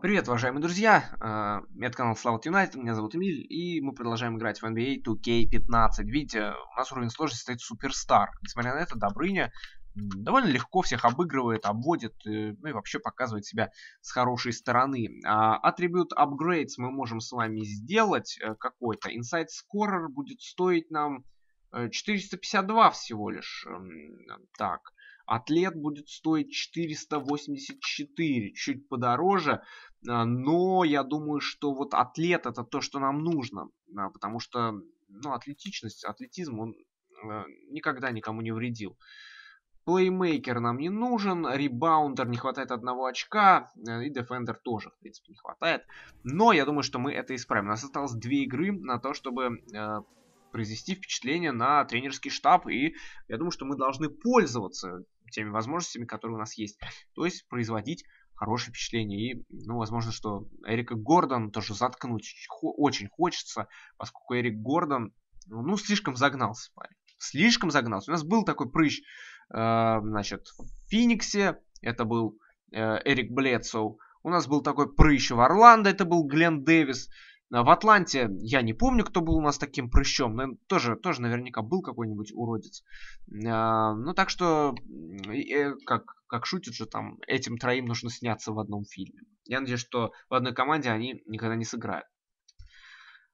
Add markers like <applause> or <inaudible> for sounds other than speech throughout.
Привет, уважаемые друзья! Uh, это канал Слава Юнайтед, меня зовут Эмиль, и мы продолжаем играть в NBA 2K15. Видите, у нас уровень сложности стоит Суперстар. Несмотря на это, Добрыня довольно легко всех обыгрывает, обводит, э, ну и вообще показывает себя с хорошей стороны. Uh, атрибут Upgrades мы можем с вами сделать uh, какой-то. Inside Scorer будет стоить нам 452 всего лишь. Так, Атлет будет стоить 484, чуть подороже. А, но я думаю, что вот атлет это то, что нам нужно. А, потому что ну, атлетичность, атлетизм, он а, никогда никому не вредил. Плеймейкер нам не нужен, rebounder не хватает одного очка, и defender тоже, в принципе, не хватает. Но я думаю, что мы это исправим. У нас осталось две игры на то, чтобы произвести впечатление на тренерский штаб, и я думаю, что мы должны пользоваться теми возможностями, которые у нас есть. То есть производить хорошее впечатление. И, ну, возможно, что Эрика Гордон тоже заткнуть очень хочется, поскольку Эрик Гордон, ну, ну, слишком загнался парень. Слишком загнался. У нас был такой прыщ, э, значит, в Фениксе, это был э, Эрик Бледсоу. У нас был такой прыщ в Орландо, это был Глен Дэвис. В Атланте я не помню, кто был у нас таким прыщом, но тоже, тоже наверняка был какой-нибудь уродец. А, ну, так что, э, как, как шутят же там, этим троим нужно сняться в одном фильме. Я надеюсь, что в одной команде они никогда не сыграют.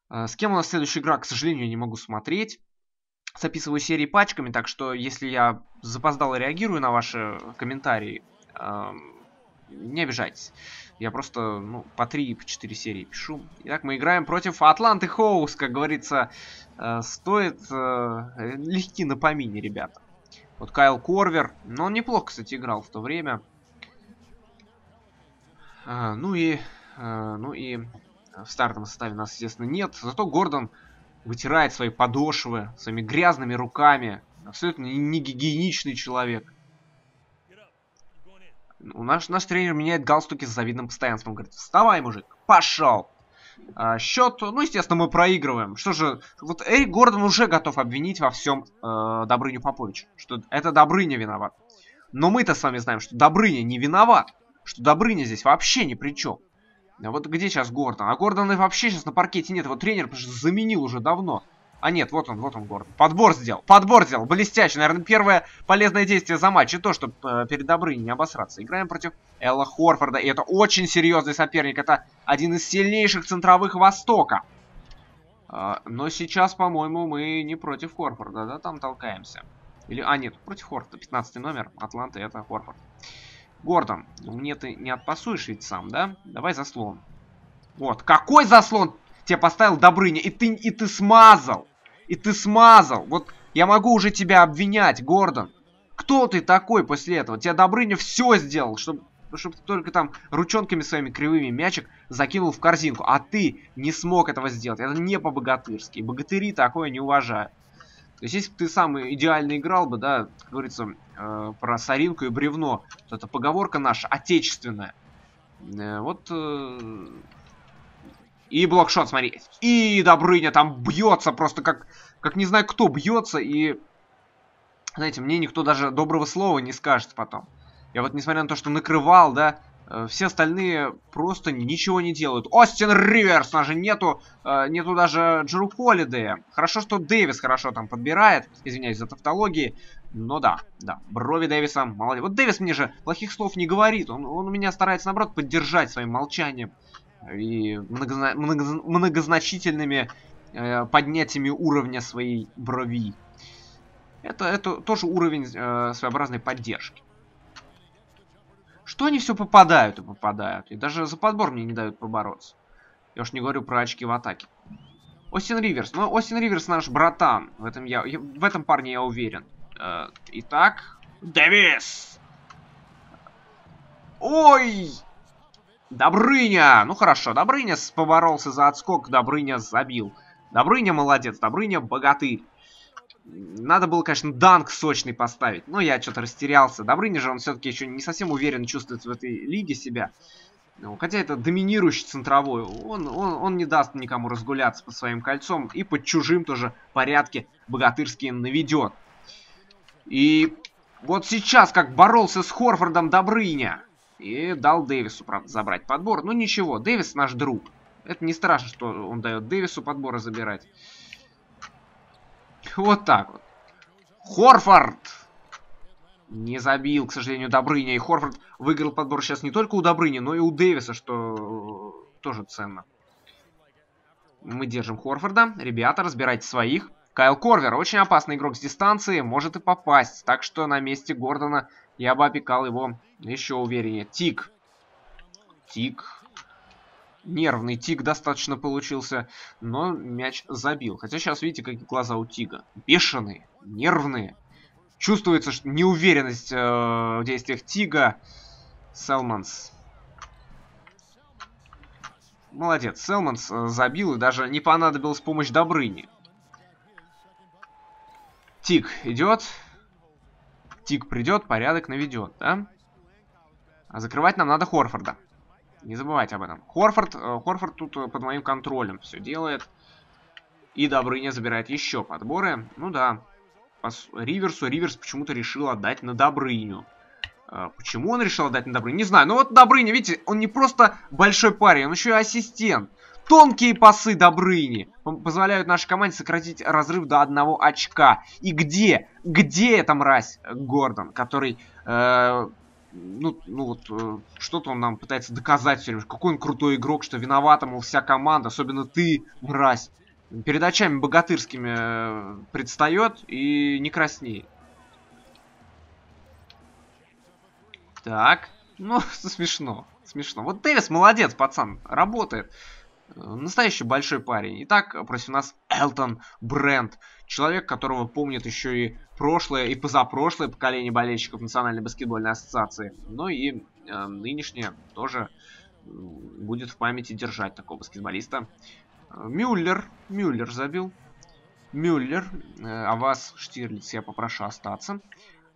С кем у нас следующая игра, к сожалению, я не могу смотреть. Записываю серии пачками, так что если я запоздало реагирую на ваши комментарии, не обижайтесь. Я просто, ну, по 3-4 по серии пишу. Итак, мы играем против Атланты Хоус, как говорится. Э, стоит э, легки на помине, ребята. Вот Кайл Корвер. Но он неплохо, кстати, играл в то время. Э, ну и... Э, ну и... В стартовом составе нас, естественно, нет. Зато Гордон вытирает свои подошвы своими грязными руками. Абсолютно не гигиеничный человек. У нас наш тренер меняет галстуки с завидным постоянством. Говорит, вставай, мужик, пошел. А, счет, ну, естественно, мы проигрываем. Что же, вот Эрик Гордон уже готов обвинить во всем э, Добрыню Попович. Что это Добрыня виноват. Но мы-то с вами знаем, что Добрыня не виноват. Что Добрыня здесь вообще ни при чем. А вот где сейчас Гордон? А Гордона вообще сейчас на паркете нет. Его тренер заменил уже давно. А нет, вот он, вот он, Гордон. Подбор сделал. Подбор сделал. Блестяще. Наверное, первое полезное действие за матч. И то, чтобы э, перед Добрыней не обосраться. Играем против Элла Хорфорда. И это очень серьезный соперник. Это один из сильнейших центровых Востока. Э, но сейчас, по-моему, мы не против Хорфорда, да? Там толкаемся. Или, а, нет, против Хорфорда. 15 номер. Атланта, это Хорфорд. Гордон, мне ты не отпасуешь ведь сам, да? Давай заслон. Вот. Какой заслон? тебе поставил Добрыня, и ты, и ты смазал. И ты смазал. Вот я могу уже тебя обвинять, Гордон. Кто ты такой после этого? Тебя Добрыня все сделал, чтобы чтобы ты только там ручонками своими кривыми мячик закинул в корзинку. А ты не смог этого сделать. Это не по-богатырски. Богатыри такое не уважают. То есть, если бы ты сам идеально играл бы, да, как говорится, э, про соринку и бревно, то это поговорка наша, отечественная. Э, вот э, и блокшот, смотри. И Добрыня там бьется просто как, как не знаю кто бьется. И, знаете, мне никто даже доброго слова не скажет потом. Я вот, несмотря на то, что накрывал, да, э, все остальные просто ничего не делают. Остин Риверс, у нас же нету, э, нету даже Джеру Холидея. Хорошо, что Дэвис хорошо там подбирает, извиняюсь за тавтологии. Но да, да, брови Дэвиса, молодец. Вот Дэвис мне же плохих слов не говорит, он, он меня старается, наоборот, поддержать своим молчанием и многозна много многозначительными э, поднятиями уровня своей брови. Это, это тоже уровень э, своеобразной поддержки. Что они все попадают и попадают. И даже за подбор мне не дают побороться. Я уж не говорю про очки в атаке. Остин Риверс. Ну, Остин Риверс наш братан. В этом, я, в этом парне я уверен. Э, итак, Дэвис! Ой! Добрыня! Ну хорошо, Добрыня поборолся за отскок, Добрыня забил. Добрыня молодец, Добрыня богатырь. Надо было, конечно, данк сочный поставить, но я что-то растерялся. Добрыня же, он все-таки еще не совсем уверен чувствует в этой лиге себя. Ну, хотя это доминирующий центровой, он, он, он не даст никому разгуляться по своим кольцом и под чужим тоже порядке богатырские наведет. И вот сейчас, как боролся с Хорфордом Добрыня, И дал Дэвису, забрать подбор. Ну ничего, Дэвис наш друг. Это не страшно, что он дает Дэвису подборы забирать. Вот так вот. Хорфорд! Не забил, к сожалению, Добрыня. И Хорфорд выиграл подбор сейчас не только у Добрыни, но и у Дэвиса, что тоже ценно. Мы держим Хорфорда. Ребята, разбирайте своих. Кайл Корвер, очень опасный игрок с дистанции, может и попасть. Так что на месте Гордона я бы опекал его еще увереннее. Тик. Тик. Нервный тик достаточно получился, но мяч забил. Хотя сейчас видите, какие глаза у тига. Бешеные, нервные. Чувствуется что неуверенность э, в действиях тига. Селманс. Молодец, Селманс э, забил и даже не понадобилась помощь Добрыни. Тик идет. Тик придет, порядок наведет, да? А закрывать нам надо Хорфорда. Не забывайте об этом. Хорфорд, э, Хорфорд тут э, под моим контролем все делает. И Добрыня забирает еще подборы. Ну да. Риверсу. Риверс почему-то решил отдать на Добрыню. Э, почему он решил отдать на Добрыню? Не знаю. Но вот Добрыня, видите, он не просто большой парень, он еще и ассистент. Тонкие пасы Добрыни позволяют нашей команде сократить разрыв до одного очка. И где? Где эта мразь Гордон, который э, ну, ну вот, э, что-то он нам пытается доказать все время. Какой он крутой игрок, что виновата, мол, вся команда, особенно ты, мразь. Перед очами богатырскими э, предстает и не краснеет. Так, ну, <laughs> смешно, смешно. Вот Дэвис молодец, пацан, работает. Настоящий большой парень. Итак, против нас Элтон Брент. Человек, которого помнит еще и прошлое, и позапрошлое поколение болельщиков Национальной баскетбольной ассоциации. Но и э, нынешнее тоже будет в памяти держать такого баскетболиста. Мюллер. Мюллер забил. Мюллер. А вас, Штирлиц, я попрошу остаться.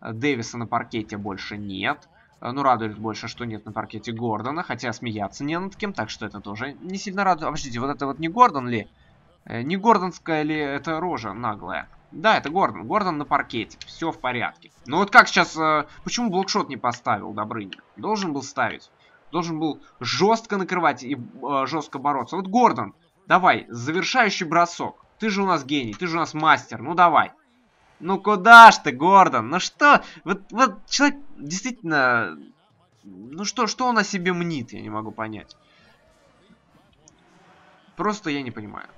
Дэвиса на паркете больше нет. Э, ну, радует больше, что нет на паркете Гордона, хотя смеяться не над кем, так что это тоже не сильно радует. А, подождите, вот это вот не Гордон ли? Э, не Гордонская ли это рожа наглая? Да, это Гордон. Гордон на паркете. Все в порядке. Ну вот как сейчас... Э, почему блокшот не поставил Добрыня? Должен был ставить. Должен был жестко накрывать и э, жестко бороться. Вот Гордон, давай, завершающий бросок. Ты же у нас гений, ты же у нас мастер. Ну давай. Ну куда ж ты, Гордон? Ну что? Вот, вот человек действительно... Ну что, что он о себе мнит, я не могу понять. Просто я не понимаю.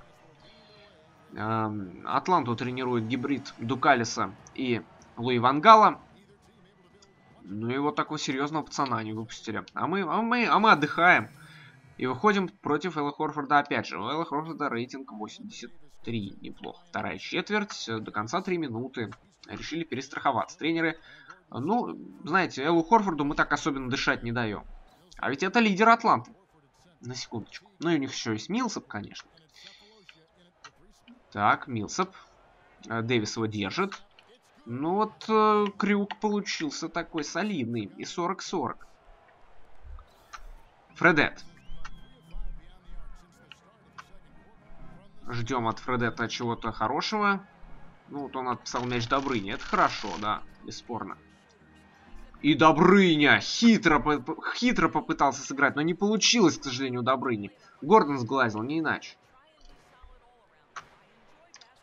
Эм, Атланту тренирует гибрид Дукалиса и Луи Вангала. Ну и вот такого серьезного пацана они выпустили. А мы, а мы, а мы отдыхаем. И выходим против Элла Хорфорда опять же. У Элла Хорфорда рейтинг 80 3. Неплохо. Вторая четверть. До конца 3 минуты. Решили перестраховаться. Тренеры, ну, знаете, Эллу Хорфорду мы так особенно дышать не даем. А ведь это лидер Атланты. На секундочку. Ну и у них еще есть Милсоп, конечно. Так, Милсоп. Э, Дэвис его держит. Ну вот, э, крюк получился такой солидный. И 40-40. Фредет. Ждем от Фредета чего-то хорошего. Ну, вот он отписал мяч Добрыне. Это хорошо, да, бесспорно. И Добрыня хитро, хитро попытался сыграть, но не получилось, к сожалению, у Добрыни. Гордон сглазил, не иначе.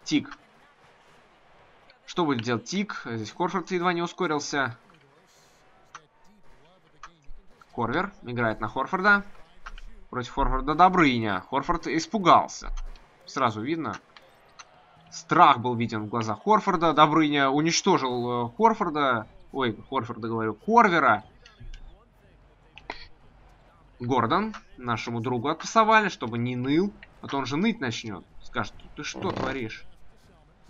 Тик. Что будет делать Тик? Здесь Хорфорд едва не ускорился. Корвер играет на Хорфорда. Против Хорфорда Добрыня. Хорфорд испугался сразу видно. Страх был виден в глазах Хорфорда. Добрыня уничтожил э, Хорфорда. Ой, Хорфорда говорю, Корвера. Гордон нашему другу отпасовали, чтобы не ныл. А то он же ныть начнет. Скажет, ты что творишь?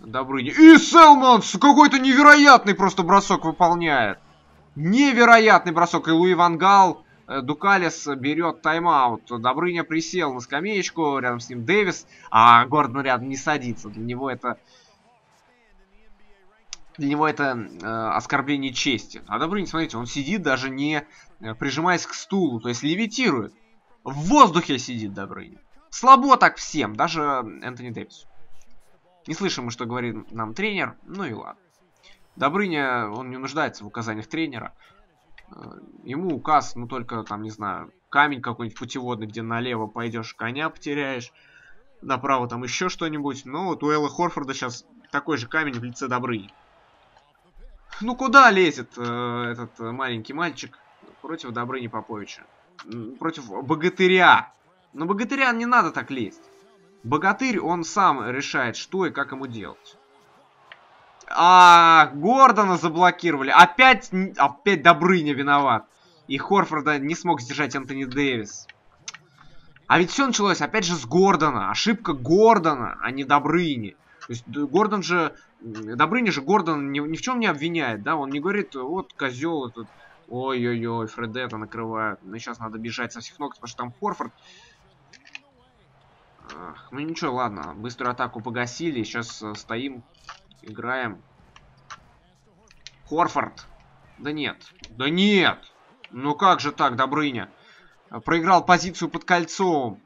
Добрыня. И Селманс какой-то невероятный просто бросок выполняет. Невероятный бросок. И Луи Вангал Дукалис берет тайм-аут. Добрыня присел на скамеечку, рядом с ним Дэвис, а Гордон рядом не садится. Для него это... Для него это э, оскорбление чести. А Добрыня, смотрите, он сидит даже не э, прижимаясь к стулу, то есть левитирует. В воздухе сидит Добрыня. Слабо так всем, даже Энтони Дэвису. Не слышим мы, что говорит нам тренер, ну и ладно. Добрыня, он не нуждается в указаниях тренера. Ему указ, ну только там, не знаю, камень какой-нибудь путеводный, где налево пойдешь, коня потеряешь, направо там еще что-нибудь. Но вот у Элла Хорфорда сейчас такой же камень в лице Добры. Ну куда лезет э, этот маленький мальчик против Добрыни Поповича? Против богатыря. Но богатыря не надо так лезть. Богатырь, он сам решает, что и как ему делать. А, Гордона заблокировали. Опять, опять Добрыня виноват. И Хорфорда не смог сдержать Антони Дэвис. А ведь все началось опять же с Гордона. Ошибка Гордона, а не Добрыни. То есть Гордон же... Добрыня же Гордон ни, ни в чем не обвиняет, да? Он не говорит, вот козел этот... Ой-ой-ой, Фредета накрывают. Ну, сейчас надо бежать со всех ног, потому что там Хорфорд... Ах, ну ничего, ладно. Быструю атаку погасили. Сейчас э, стоим, играем. Хорфорд. Да нет. Да нет. Ну как же так, Добрыня? Проиграл позицию под кольцом.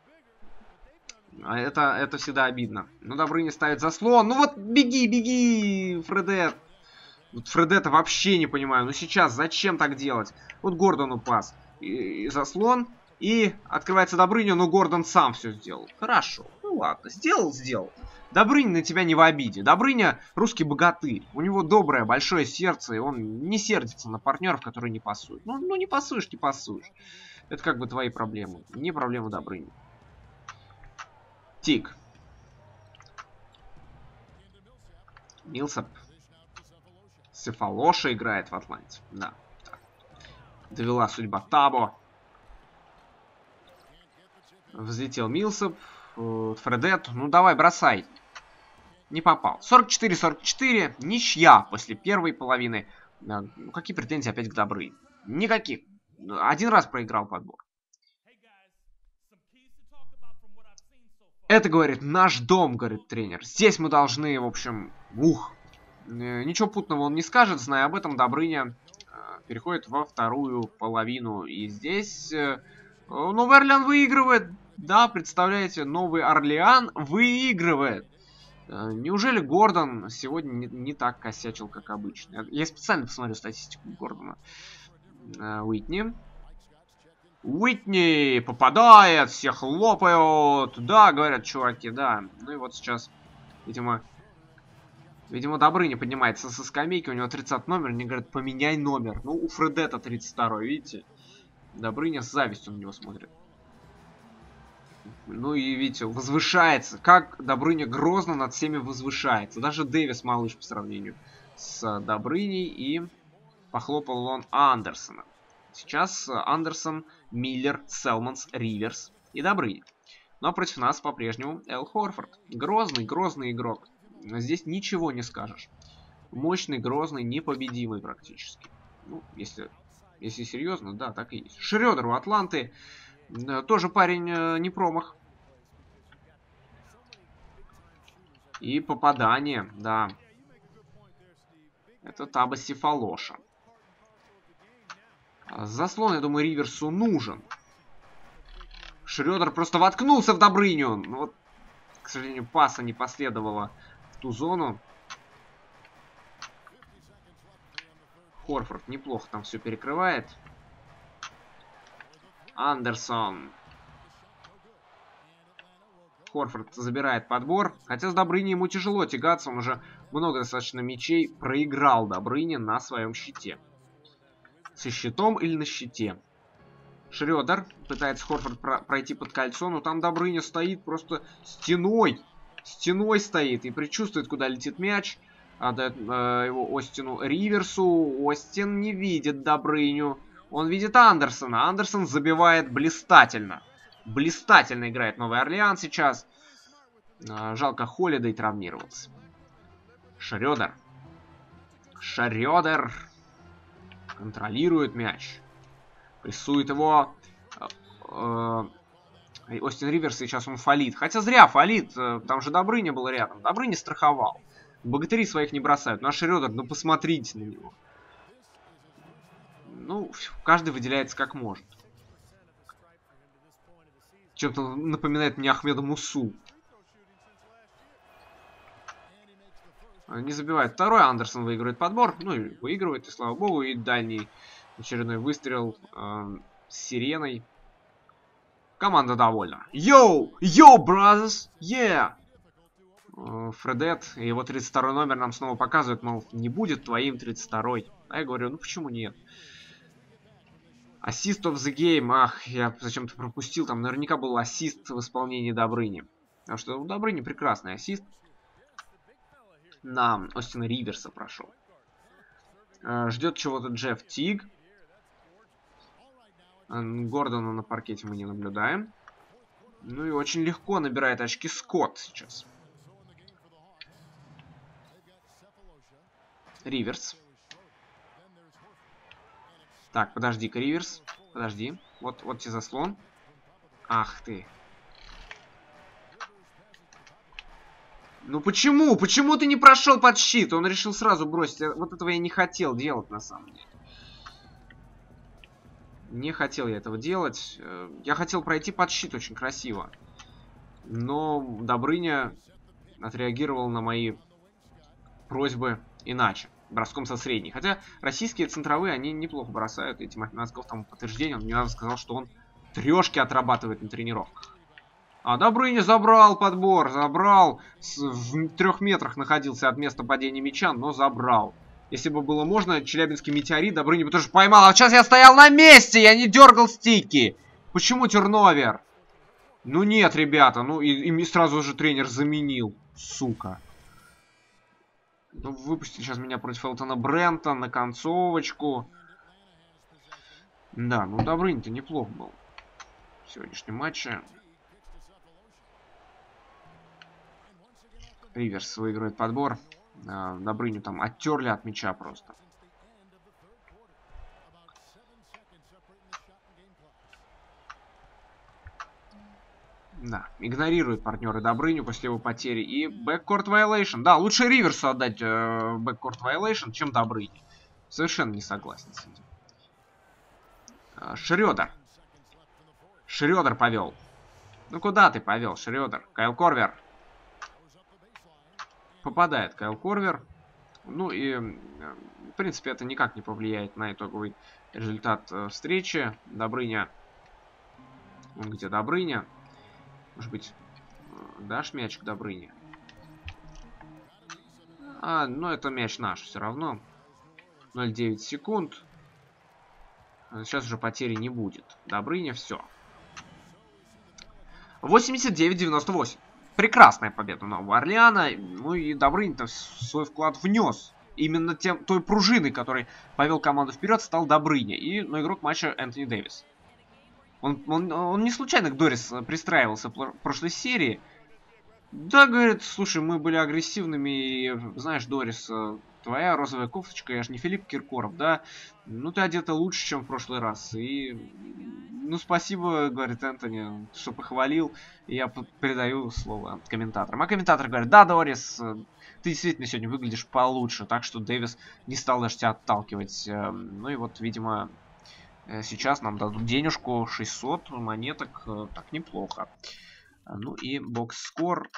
А это, это всегда обидно. Ну, Добрыня ставит заслон. Ну вот, беги, беги, Фредет. Вот Фредета вообще не понимаю. Ну сейчас зачем так делать? Вот Гордону пас. И, и заслон. И открывается Добрыня, но Гордон сам все сделал. Хорошо. Ну ладно, сделал, сделал. Добрыня на тебя не в обиде. Добрыня русский богатырь. У него доброе, большое сердце, и он не сердится на партнеров, которые не пасуют. Ну, ну не пасуешь, не пасуешь. Это как бы твои проблемы, не проблемы Добрыни. Тик. Милсап. Сефалоша играет в Атланте. Да. Так. Довела судьба Табо. Взлетел Милсап. Э, Фредет. Ну давай, бросай. Не попал. 44-44. Ничья после первой половины. Ну, какие претензии опять к Добры? Никаких. Один раз проиграл подбор. Это, говорит, наш дом, говорит тренер. Здесь мы должны, в общем, ух. Э, ничего путного он не скажет, зная об этом, Добрыня э, переходит во вторую половину. И здесь э, Новый Орлеан выигрывает. Да, представляете, Новый Орлеан выигрывает. Э, неужели Гордон сегодня не, не так косячил, как обычно? Я специально посмотрю статистику Гордона. Э, Уитни. Уитни попадает, все хлопают. Да, говорят чуваки, да. Ну и вот сейчас, видимо, видимо, Добрыня поднимается со скамейки, у него 30 номер, они говорят, поменяй номер. Ну, у Фредета 32, видите? Добрыня с завистью на него смотрит. Ну и видите, возвышается. Как Добрыня грозно над всеми возвышается. Даже Дэвис малыш по сравнению с Добрыней. И похлопал он Андерсона. Сейчас Андерсон, Миллер, Селманс, Риверс и Добрыня. Но против нас по-прежнему Эл Хорфорд. Грозный, грозный игрок. Здесь ничего не скажешь. Мощный, грозный, непобедимый практически. Ну, если, если серьезно, да, так и есть. Шредер у Атланты. Тоже парень э, не промах. И попадание, да. Это Таба Сифалоша. Заслон, я думаю, Риверсу нужен. Шредер просто воткнулся в Добрыню. Ну, вот, к сожалению, паса не последовало в ту зону. Хорфорд неплохо там все перекрывает. Андерсон. Хорфорд забирает подбор. Хотя с Добрыней ему тяжело тягаться. Он уже много достаточно мячей проиграл Добрыне на своем щите. Со щитом или на щите. Шредер пытается Хорфорд про пройти под кольцо, но там Добрыня стоит просто стеной. Стеной стоит и предчувствует, куда летит мяч. Отдает э, его Остину Риверсу. Остин не видит Добрыню. Он видит Андерсона. Андерсон забивает блистательно. Блистательно играет Новый Орлеан сейчас. А, жалко, Холидей травмировался. Шредер. Шредер контролирует мяч. Прессует его. Э, э, Остин Риверс сейчас он фалит. Хотя зря фалит. Э, там же Добрыня был рядом. Добрыня страховал. Богатыри своих не бросают. Ну а Шредер, ну посмотрите на него. Ну, каждый выделяется как может. Чем-то напоминает мне Ахмеда Мусу. Не забивает. Второй Андерсон выигрывает подбор. Ну и выигрывает, и слава богу. И дальний Очередной выстрел э, с сиреной. Команда довольна. Yo! Yo, brothers! Yeah! Фредет и его 32 номер нам снова показывают, мол, не будет твоим 32 -й. А я говорю, ну почему нет? Ассист of the game. Ах, я зачем-то пропустил. Там наверняка был ассист в исполнении Добрыни. Потому что у Добрыни прекрасный ассист. На Остина Риверса прошел. Э, ждет чего-то Джефф Тиг. Гордона на паркете мы не наблюдаем. Ну и очень легко набирает очки Скотт сейчас. Риверс. Так, подожди-ка, Риверс. Подожди. Вот, вот тебе заслон. Ах ты. Ну почему? Почему ты не прошел под щит? Он решил сразу бросить. Вот этого я не хотел делать на самом деле. Не хотел я этого делать. Э, я хотел пройти под щит очень красиво. Но Добрыня отреагировал на мои просьбы иначе броском со средней. Хотя российские центровые, они неплохо бросают. И Тимофей Носков там подтверждение. Он недавно сказал, что он трешки отрабатывает на тренировках. А Добрыня забрал подбор, забрал. В трех метрах находился от места падения мяча, но забрал. Если бы было можно, Челябинский метеорит Добрыня бы тоже поймал. А сейчас я стоял на месте, я не дергал стики. Почему терновер? Ну нет, ребята, ну и, и сразу же тренер заменил. Сука. Ну, выпустили сейчас меня против Элтона Брента на концовочку. Да, ну Добрынь-то неплох был в сегодняшнем матче. Риверс выигрывает подбор. А, Добрыню там оттерли от мяча просто. Да, игнорирует партнеры Добрыню после его потери. И бэккорт violation. Да, лучше Риверсу отдать э, бэккорт violation, чем Добрыне. Совершенно не согласен с этим. Э, Шрёдер. Шрёдер повел. Ну куда ты повел, Шрёдер? Кайл Корвер. Попадает Кайл Корвер. Ну и, э, в принципе, это никак не повлияет на итоговый результат э, встречи. Добрыня. Где Добрыня? Может быть, дашь мяч к Добрыне? А, ну это мяч наш все равно. 0,9 секунд. Сейчас уже потери не будет. Добрыня, все. 89-98. Прекрасная победа Нового Орлеана. Ну и Добрыня-то свой вклад внес. Именно тем, той пружиной, который повел команду вперед, стал Добрыня. И ну, игрок матча Энтони Дэвис. Он, он, он не случайно к Дорис э, пристраивался в прошлой серии. Да, говорит, слушай, мы были агрессивными, и, знаешь, Дорис, э, твоя розовая кофточка, я же не Филипп Киркоров, да? Ну, ты одета лучше, чем в прошлый раз. И, ну, спасибо, говорит Энтони, что похвалил. И я передаю слово комментаторам. А комментатор говорит, да, Дорис, э, ты действительно сегодня выглядишь получше. Так что Дэвис не стал даже тебя отталкивать. Ну и вот, видимо, сейчас нам дадут денежку 600 монеток. Э, так, неплохо. Ну и бокс-скор.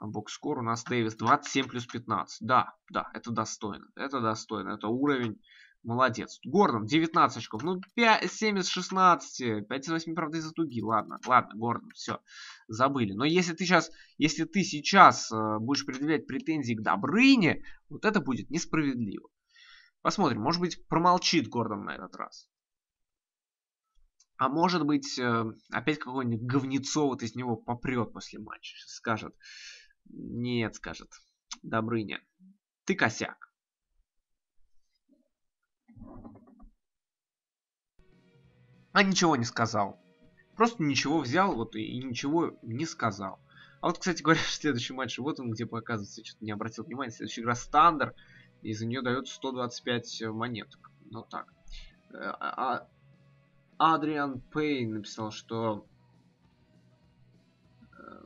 Бокс-скор у нас Дэвис 27 плюс 15. Да, да, это достойно. Это достойно. Это уровень. Молодец. Гордон, 19 очков. Ну, 5, 7 из 16. 5 из 8, правда, из-за туги. Ладно, ладно, Гордон, все. Забыли. Но если ты сейчас, если ты сейчас э, будешь предъявлять претензии к Добрыне, вот это будет несправедливо. Посмотрим, может быть, промолчит Гордон на этот раз. А может быть, э, опять какой-нибудь говнецо вот из него попрет после матча. Скажет, нет, скажет, Добрыня, ты косяк. А ничего не сказал. Просто ничего взял вот и ничего не сказал. А вот, кстати говоря, <laughs> следующий матч, вот он где показывается, что-то не обратил внимания. Следующая игра Стандер, и за нее дают 125 монеток. Ну так. Э, а, а Адриан Пейн написал, что э,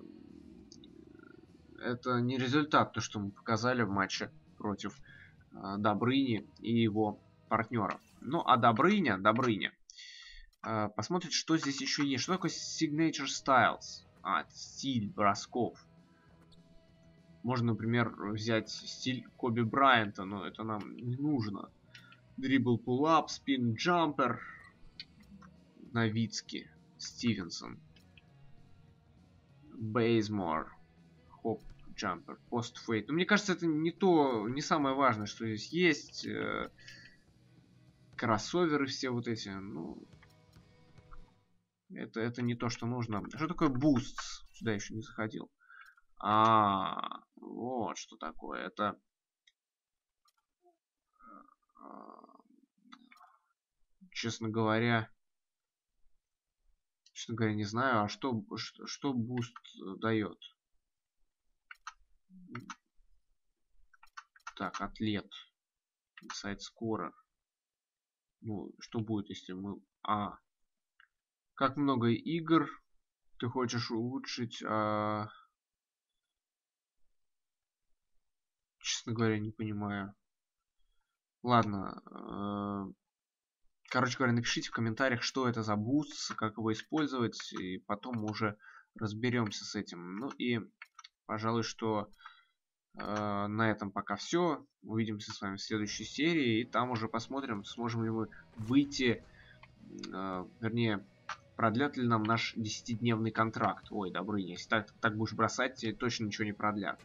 это не результат, то, что мы показали в матче против э, Добрыни и его партнеров. Ну, а Добрыня, Добрыня, э, посмотрит, что здесь еще есть. Что такое Signature Styles? А, стиль бросков. Можно, например, взять стиль Коби Брайанта, но это нам не нужно. Dribble pull-up, spin jumper. Новицкий. Стивенсон. Бейзмор. Hop jumper. Post fade. Ну, мне кажется, это не то, не самое важное, что здесь есть. Э, кроссоверы все вот эти. Ну, это, это не то, что нужно. Что такое boost? Сюда еще не заходил. А, вот что такое. Это... Честно говоря... Честно говоря, не знаю, а что, что, что boost дает? Так, athlete. Inside scoring. Ну, что будет, если мы... А, как много игр ты хочешь улучшить? А... Честно говоря, не понимаю. Ладно. Э... Короче говоря, напишите в комментариях, что это за boost, как его использовать, и потом мы уже разберемся с этим. Ну и, пожалуй, что э, на этом пока все. Увидимся с вами в следующей серии, и там уже посмотрим, сможем ли мы выйти, э, вернее, продлят ли нам наш 10-дневный контракт. Ой, Добрыня, если так, так будешь бросать, тебе точно ничего не продлят.